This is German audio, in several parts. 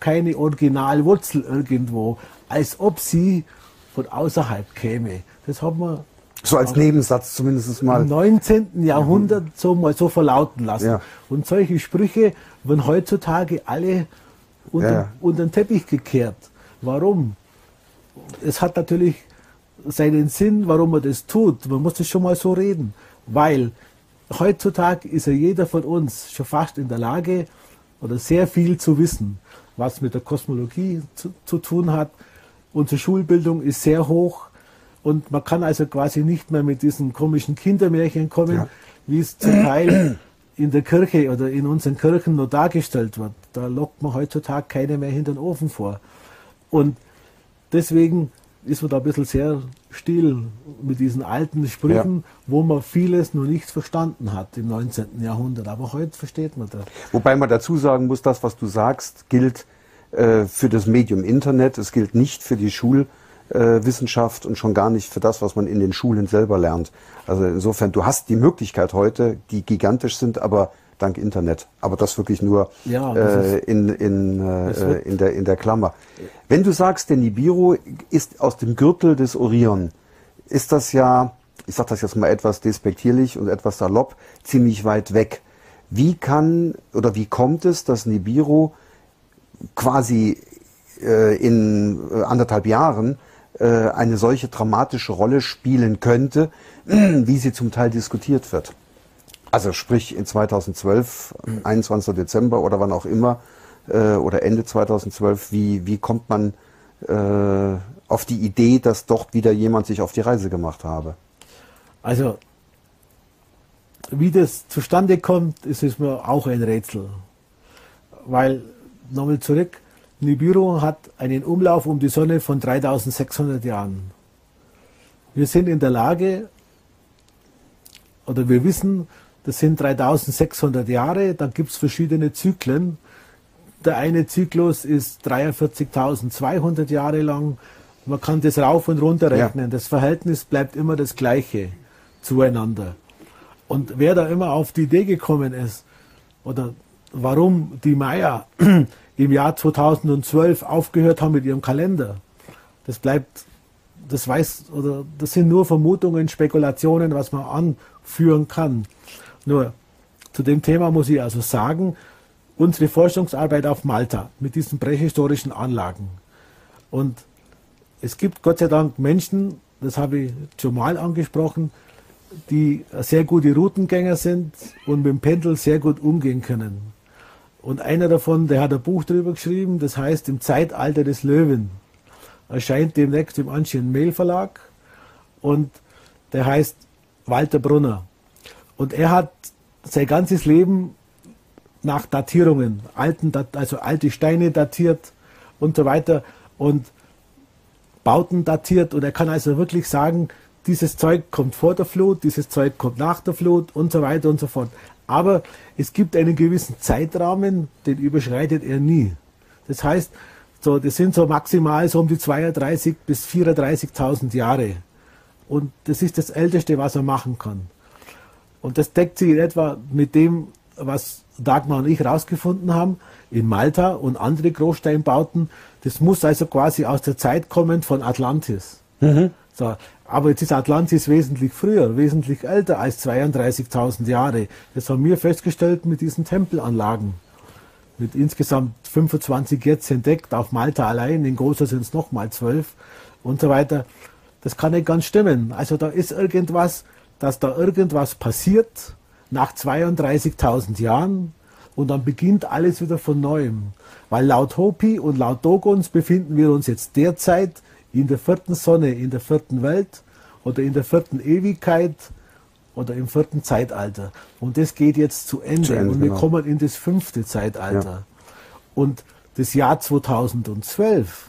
keine Originalwurzel irgendwo, als ob sie von außerhalb käme. Das hat man so als Nebensatz zumindest mal. Im 19. Jahrhundert so mal so verlauten lassen. Ja. Und solche Sprüche werden heutzutage alle unter, Ja. unter den Teppich gekehrt. Warum? Es hat natürlich seinen Sinn, warum man das tut. Man muss das schon mal so reden. Weil heutzutage ist ja jeder von uns schon fast in der Lage oder sehr viel zu wissen, was mit der Kosmologie zu, zu tun hat. Unsere Schulbildung ist sehr hoch und man kann also quasi nicht mehr mit diesen komischen Kindermärchen kommen, Ja. wie es zum Teil in der Kirche oder in unseren Kirchen nur dargestellt wird. Da lockt man heutzutage keine mehr hinter den Ofen vor. Und deswegen ist man da ein bisschen sehr still mit diesen alten Sprüchen, wo man vieles noch nicht verstanden hat im 19. Jahrhundert. Aber heute versteht man das. Wobei man dazu sagen muss, das, was du sagst, gilt äh, für das Medium Internet. Es gilt nicht für die Schulwissenschaft und schon gar nicht für das, was man in den Schulen selber lernt. Also insofern, du hast die Möglichkeit heute, die gigantisch sind, aber dank Internet. Aber das wirklich nur Ja, das äh, in, in, äh, in, der, in der Klammer. Wenn du sagst, der Nibiru ist aus dem Gürtel des Orion, ist das ja, ich sage das jetzt mal etwas despektierlich und etwas salopp, ziemlich weit weg. Wie kann oder wie kommt es, dass Nibiru quasi äh, in äh, anderthalb Jahren äh, eine solche dramatische Rolle spielen könnte, wie sie zum Teil diskutiert wird? Also sprich in 2012, 21. Dezember oder wann auch immer, äh, oder Ende 2012, wie, wie kommt man äh, auf die Idee, dass dort wieder jemand sich auf die Reise gemacht habe? Also, wie das zustande kommt, ist es mir auch ein Rätsel. Weil, nochmal zurück, Nibiru hat einen Umlauf um die Sonne von 3600 Jahren. Wir sind in der Lage, oder wir wissen, das sind 3600 Jahre, da gibt es verschiedene Zyklen. Der eine Zyklus ist 43.200 Jahre lang. Man kann das rauf und runter Ja. rechnen. Das Verhältnis bleibt immer das gleiche zueinander. Und wer da immer auf die Idee gekommen ist, oder warum die Maya im Jahr 2012 aufgehört haben mit ihrem Kalender, das bleibt, das weiß, oder das sind nur Vermutungen, Spekulationen, was man anführen kann. Nur zu dem Thema muss ich also sagen, unsere Forschungsarbeit auf Malta mit diesen prähistorischen Anlagen. Und es gibt Gott sei Dank Menschen, das habe ich schon mal angesprochen, die sehr gute Routengänger sind und mit dem Pendel sehr gut umgehen können. Und einer davon, der hat ein Buch darüber geschrieben, das heißt Im Zeitalter des Löwen. Erscheint demnächst im Anschien Mail Verlag und der heißt Walter Brunner. Und er hat sein ganzes Leben nach Datierungen, alten, also alte Steine datiert und so weiter und Bauten datiert und er kann also wirklich sagen, dieses Zeug kommt vor der Flut, dieses Zeug kommt nach der Flut und so weiter und so fort. Aber es gibt einen gewissen Zeitrahmen, den überschreitet er nie. Das heißt, so, das sind so maximal so um die 32 bis 34.000 Jahre. Und das ist das Älteste, was er machen kann. Und das deckt sich in etwa mit dem, was Dagmar und ich rausgefunden haben in Malta und andere Großsteinbauten. Das muss also quasi aus der Zeit kommen von Atlantis. So, aber jetzt ist Atlantis wesentlich früher, wesentlich älter als 32.000 Jahre. Das haben wir festgestellt mit diesen Tempelanlagen. Mit insgesamt 25 jetzt entdeckt, auf Malta allein, in Gozo sind es nochmal 12 und so weiter. Das kann nicht ganz stimmen. Also da ist irgendwas, dass da irgendwas passiert nach 32.000 Jahren und dann beginnt alles wieder von neuem. Weil laut Hopi und laut Dogons befinden wir uns jetzt derzeit in der vierten Sonne, in der vierten Welt oder in der vierten Ewigkeit oder im vierten Zeitalter. Und das geht jetzt zu Ende. Zu Ende, und wir genau. kommen in das fünfte Zeitalter. Und das Jahr 2012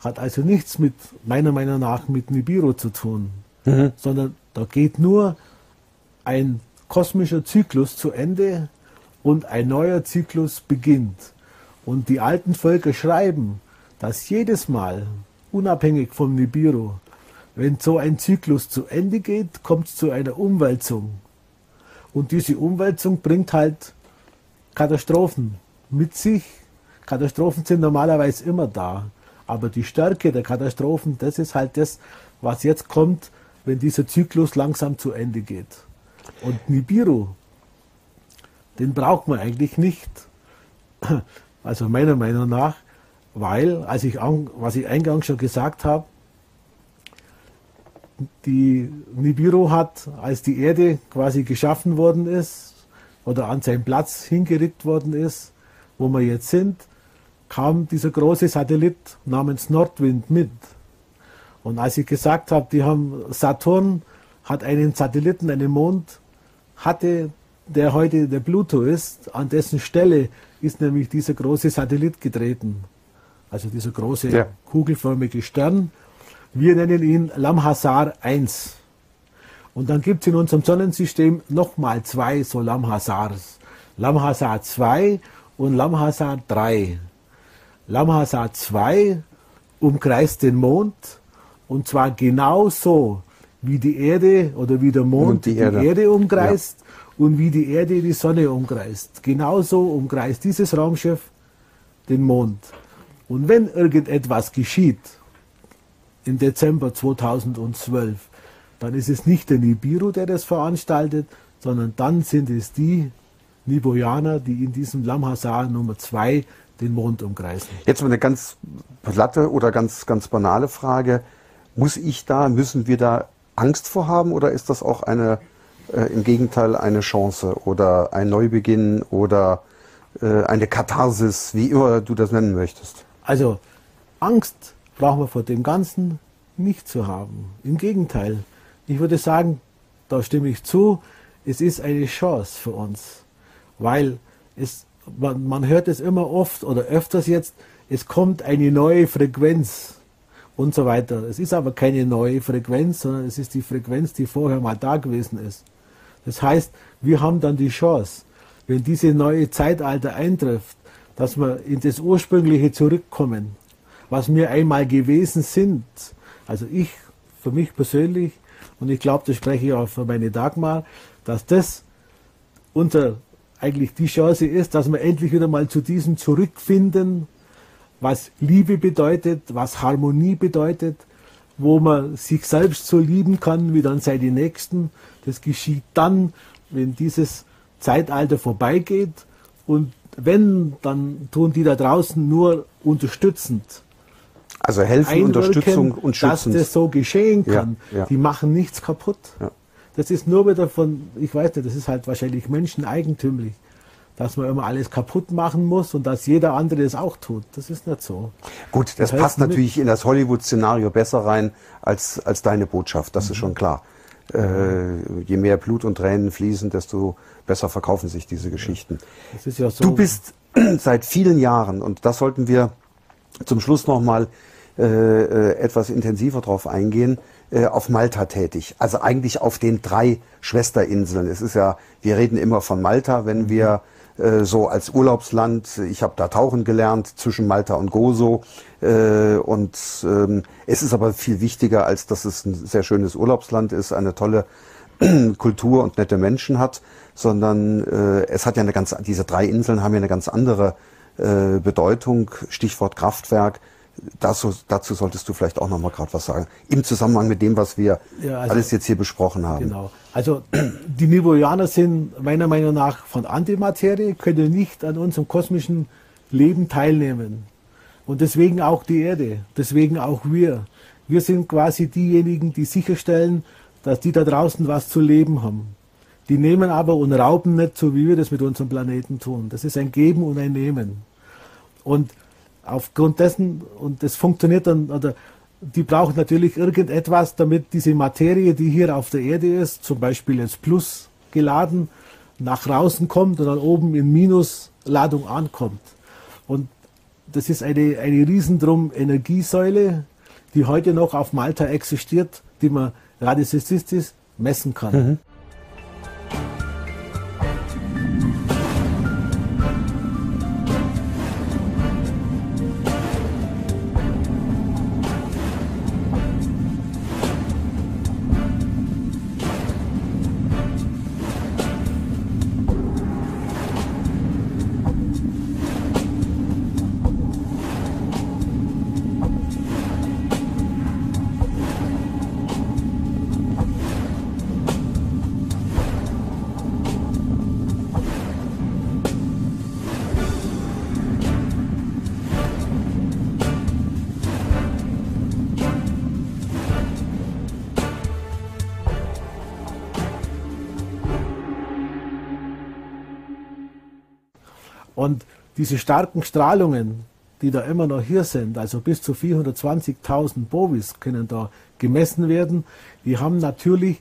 hat also nichts mit, meiner Meinung nach, mit Nibiru zu tun, sondern da geht nur ein kosmischer Zyklus zu Ende und ein neuer Zyklus beginnt. Und die alten Völker schreiben, dass jedes Mal, unabhängig vom Nibiru, wenn so ein Zyklus zu Ende geht, kommt es zu einer Umwälzung. Und diese Umwälzung bringt halt Katastrophen mit sich, Katastrophen sind normalerweise immer da. Aber die Stärke der Katastrophen, das ist halt das, was jetzt kommt, wenn dieser Zyklus langsam zu Ende geht. Und Nibiru, den braucht man eigentlich nicht. Also meiner Meinung nach, weil, als ich, was ich eingangs schon gesagt habe, die Nibiru hat, als die Erde quasi geschaffen worden ist oder an seinen Platz hingerückt worden ist, wo wir jetzt sind, kam dieser große Satellit namens Nordwind mit. Und als ich gesagt habe, die haben Saturn hat einen Satelliten, einen Mond, hatte, der heute der Pluto ist, an dessen Stelle ist nämlich dieser große Satellit getreten. Also dieser große ja. kugelförmige Stern. Wir nennen ihn Lamhasar 1. Und dann gibt es in unserem Sonnensystem nochmal zwei so Lamhasars. Lamhasar 2 und Lamhasar 3. Lamhasar 2 umkreist den Mond und zwar genauso wie die Erde oder wie der Mond die, die, Erde. Erde, umkreist ja. und wie die Erde die Sonne umkreist. Genauso umkreist dieses Raumschiff den Mond. Und wenn irgendetwas geschieht im Dezember 2012, dann ist es nicht der Nibiru, der das veranstaltet, sondern dann sind es die Niboyaner, die in diesem Lamhasar Nummer 2 den Mond umkreisen. Jetzt mal eine ganz platte oder ganz, ganz banale Frage. Muss ich da, müssen wir da Angst vor haben oder ist das auch eine, äh, im Gegenteil eine Chance oder ein Neubeginn oder äh, eine Katharsis, wie immer du das nennen möchtest? Also Angst brauchen wir vor dem Ganzen nicht zu haben. Im Gegenteil, ich würde sagen, da stimme ich zu, es ist eine Chance für uns, weil es, man, man hört es immer oft oder öfters jetzt, es kommt eine neue Frequenz und so weiter. Es ist aber keine neue Frequenz, sondern es ist die Frequenz, die vorher mal da gewesen ist. Das heißt, wir haben dann die Chance, wenn diese neue Zeitalter eintrifft, dass wir in das Ursprüngliche zurückkommen, was wir einmal gewesen sind. Also ich, für mich persönlich, und ich glaube, das spreche ich auch für meine Dagmar, dass das unser eigentlich die Chance ist, dass wir endlich wieder mal zu diesem zurückfinden, was Liebe bedeutet, was Harmonie bedeutet, wo man sich selbst so lieben kann wie dann seine Nächsten. Das geschieht dann, wenn dieses Zeitalter vorbeigeht. Und wenn, dann tun die da draußen nur unterstützend. Also helfen, Unterstützung und schützen. Dass das so geschehen kann. Ja, ja. Die machen nichts kaputt. Ja. Das ist nur wieder von, ich weiß nicht, das ist halt wahrscheinlich menscheneigentümlich dass man immer alles kaputt machen muss und dass jeder andere es auch tut. Das ist nicht so. Gut, das, das passt natürlich in das Hollywood-Szenario besser rein als, als deine Botschaft, das mhm. ist schon klar. Äh, je mehr Blut und Tränen fließen, desto besser verkaufen sich diese Geschichten. Ja so. Du bist seit vielen Jahren, und das sollten wir zum Schluss nochmal äh, äh, etwas intensiver drauf eingehen, äh, auf Malta tätig. Also eigentlich auf den drei Schwesterinseln. Es ist ja, wir reden immer von Malta, wenn mhm. wir so als Urlaubsland. Ich habe da tauchen gelernt zwischen Malta und Gozo. Äh, und ähm, es ist aber viel wichtiger, als dass es ein sehr schönes Urlaubsland ist, eine tolle Kultur und nette Menschen hat, sondern äh, es hat ja eine ganz, diese drei Inseln haben ja eine ganz andere äh, Bedeutung. Stichwort Kraftwerk. Dazu, dazu solltest du vielleicht auch noch mal gerade was sagen. Im Zusammenhang mit dem, was wir ja, also, alles jetzt hier besprochen haben. Genau. Also die Nivoyaner sind meiner Meinung nach von Antimaterie, können nicht an unserem kosmischen Leben teilnehmen. Und deswegen auch die Erde, deswegen auch wir. Wir sind quasi diejenigen, die sicherstellen, dass die da draußen was zu leben haben. Die nehmen aber und rauben nicht so, wie wir das mit unserem Planeten tun. Das ist ein Geben und ein Nehmen. Und aufgrund dessen, und das funktioniert dann, oder die brauchen natürlich irgendetwas, damit diese Materie, die hier auf der Erde ist, zum Beispiel jetzt Plus geladen, nach draußen kommt und dann oben in Minusladung ankommt. Und das ist eine, eine riesendrum Energiesäule, die heute noch auf Malta existiert, die man radiosistisch messen kann. Mhm. Und diese starken Strahlungen, die da immer noch hier sind, also bis zu 420.000 Bovis können da gemessen werden, die haben natürlich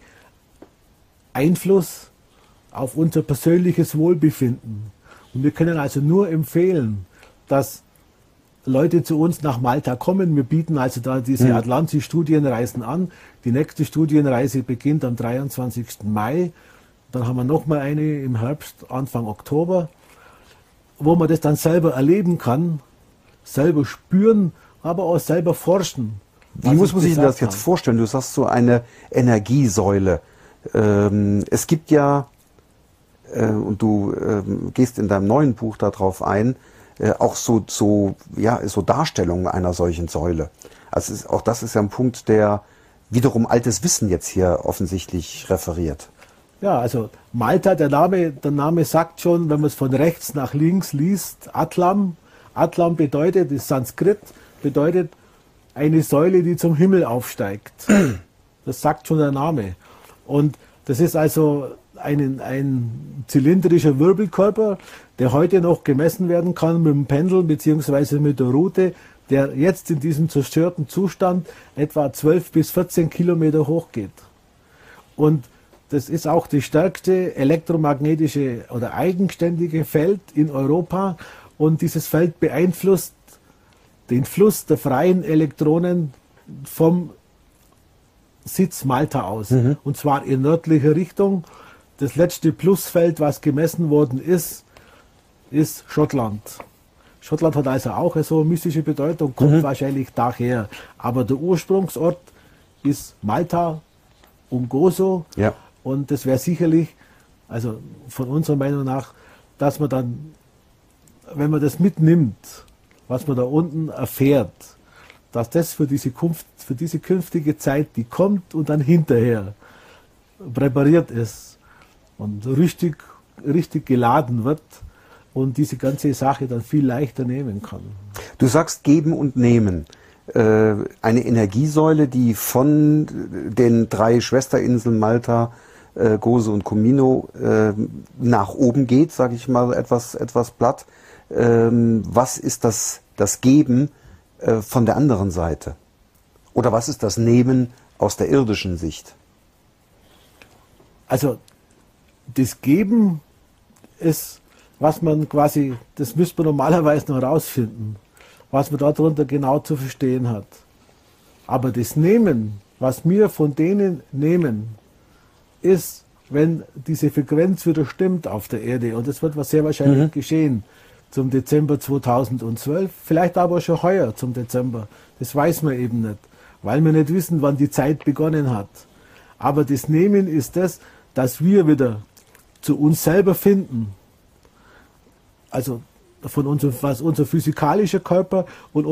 Einfluss auf unser persönliches Wohlbefinden. Und wir können also nur empfehlen, dass Leute zu uns nach Malta kommen. Wir bieten also da diese Atlantis-Studienreisen an. Die nächste Studienreise beginnt am 23. Mai. Dann haben wir nochmal eine im Herbst, Anfang Oktober, wo man das dann selber erleben kann, selber spüren, aber auch selber forschen. Wie muss man sich das jetzt vorstellen? Du sagst so eine Energiesäule. Ähm, es gibt ja, äh, und du äh, gehst in deinem neuen Buch darauf ein, äh, auch so, so, ja, so Darstellungen einer solchen Säule. Also ist, auch das ist ja ein Punkt, der wiederum altes Wissen jetzt hier offensichtlich referiert. Ja, also Malta, der Name, der Name sagt schon, wenn man es von rechts nach links liest, Atlam. Atlam bedeutet, das Sanskrit bedeutet eine Säule, die zum Himmel aufsteigt. Das sagt schon der Name. Und das ist also ein, ein zylindrischer Wirbelkörper, der heute noch gemessen werden kann mit dem Pendel bzw. mit der Route, der jetzt in diesem zerstörten Zustand etwa 12 bis 14 Kilometer hoch geht. Und das ist auch das stärkste elektromagnetische oder eigenständige Feld in Europa. Und dieses Feld beeinflusst den Fluss der freien Elektronen vom Sitz Malta aus. Mhm. Und zwar in nördlicher Richtung. Das letzte Plusfeld, was gemessen worden ist, ist Schottland. Schottland hat also auch eine so mystische Bedeutung, kommt mhm. wahrscheinlich daher. Aber der Ursprungsort ist Malta und Gozo. Ja. Und das wäre sicherlich, also von unserer Meinung nach, dass man dann, wenn man das mitnimmt, was man da unten erfährt, dass das für diese, Kunft, für diese künftige Zeit, die kommt und dann hinterher präpariert ist und richtig, richtig geladen wird und diese ganze Sache dann viel leichter nehmen kann. Du sagst geben und nehmen. Äh, eine Energiesäule, die von den drei Schwesterinseln Malta, äh, Gose und Comino äh, nach oben geht, sage ich mal etwas, etwas platt. Ähm, was ist das, das Geben äh, von der anderen Seite? Oder was ist das Nehmen aus der irdischen Sicht? Also das Geben ist, was man quasi, das müsste man normalerweise noch herausfinden, was man darunter genau zu verstehen hat. Aber das Nehmen, was wir von denen nehmen, ist, wenn diese Frequenz wieder stimmt auf der Erde, und das wird was sehr wahrscheinlich mhm. geschehen zum Dezember 2012, vielleicht aber schon heuer zum Dezember, das weiß man eben nicht, weil wir nicht wissen, wann die Zeit begonnen hat. Aber das Nehmen ist das, dass wir wieder zu uns selber finden. Also von unserem, was unser physikalischer Körper und